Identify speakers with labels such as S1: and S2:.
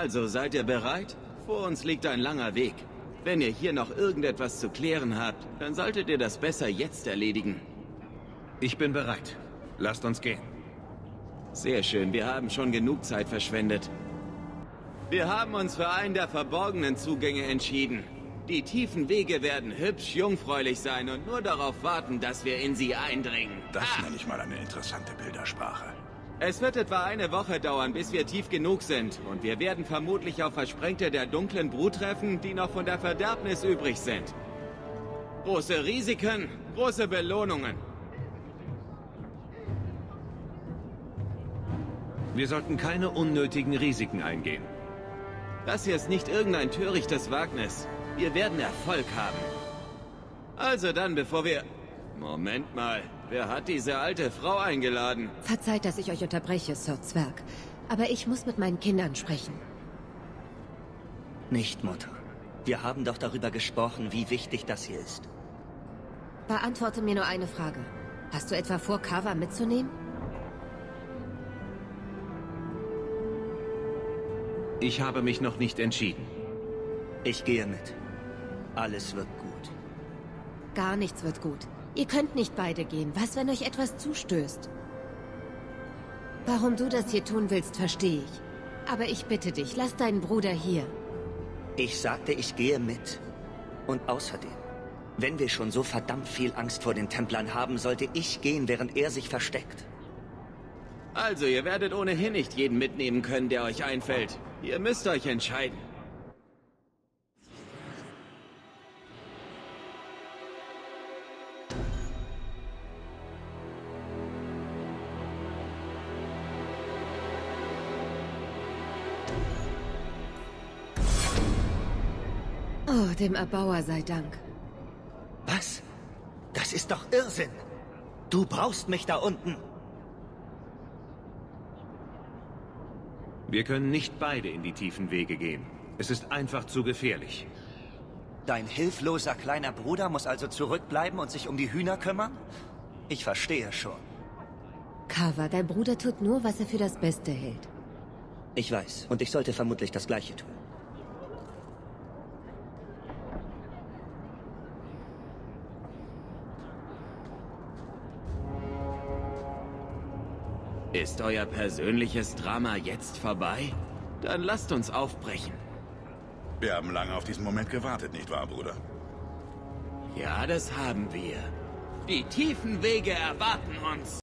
S1: Also seid ihr bereit? Vor uns liegt ein langer Weg. Wenn ihr hier noch irgendetwas zu klären habt, dann solltet ihr das besser jetzt erledigen.
S2: Ich bin bereit. Lasst uns gehen.
S1: Sehr schön, wir haben schon genug Zeit verschwendet. Wir haben uns für einen der verborgenen Zugänge entschieden. Die tiefen Wege werden hübsch jungfräulich sein und nur darauf warten, dass wir in sie eindringen.
S3: Das
S1: Ah!
S3: nenne ich mal eine interessante Bildersprache.
S1: Es wird etwa eine Woche dauern, bis wir tief genug sind. Und wir werden vermutlich auf Versprengte der dunklen Brut treffen, die noch von der Verderbnis übrig sind. Große Risiken, große Belohnungen.
S2: Wir sollten keine unnötigen Risiken eingehen.
S1: Das hier ist nicht irgendein törichtes Wagnis. Wir werden Erfolg haben. Also dann, bevor wir... Moment mal, wer hat diese alte Frau eingeladen?
S4: Verzeiht, dass ich euch unterbreche, Sir Zwerg. Aber ich muss mit meinen Kindern sprechen.
S5: Nicht, Mutter. Wir haben doch darüber gesprochen, wie wichtig das hier ist.
S4: Beantworte mir nur eine Frage. Hast du etwa vor, Kava mitzunehmen?
S2: Ich habe mich noch nicht entschieden.
S5: Ich gehe mit. Alles wird gut.
S4: Gar nichts wird gut. Ihr könnt nicht beide gehen. Was, wenn euch etwas zustößt? Warum du das hier tun willst, verstehe ich. Aber ich bitte dich, lass deinen Bruder hier.
S5: Ich sagte, ich gehe mit. Und außerdem, wenn wir schon so verdammt viel Angst vor den Templern haben, sollte ich gehen, während er sich versteckt.
S1: Also, ihr werdet ohnehin nicht jeden mitnehmen können, der euch einfällt. Ihr müsst euch entscheiden.
S4: Oh, dem Erbauer sei Dank.
S5: Was? Das ist doch Irrsinn. Du brauchst mich da unten.
S2: Wir können nicht beide in die tiefen Wege gehen. Es ist einfach zu gefährlich.
S5: Dein hilfloser kleiner Bruder muss also zurückbleiben und sich um die Hühner kümmern? Ich verstehe schon.
S4: Kava, dein Bruder tut nur, was er für das Beste hält.
S5: Ich weiß. Und ich sollte vermutlich das Gleiche tun.
S1: Ist euer persönliches Drama jetzt vorbei? Dann lasst uns aufbrechen.
S3: Wir haben lange auf diesen Moment gewartet, nicht wahr, Bruder?
S1: Ja, das haben wir. Die tiefen Wege erwarten uns.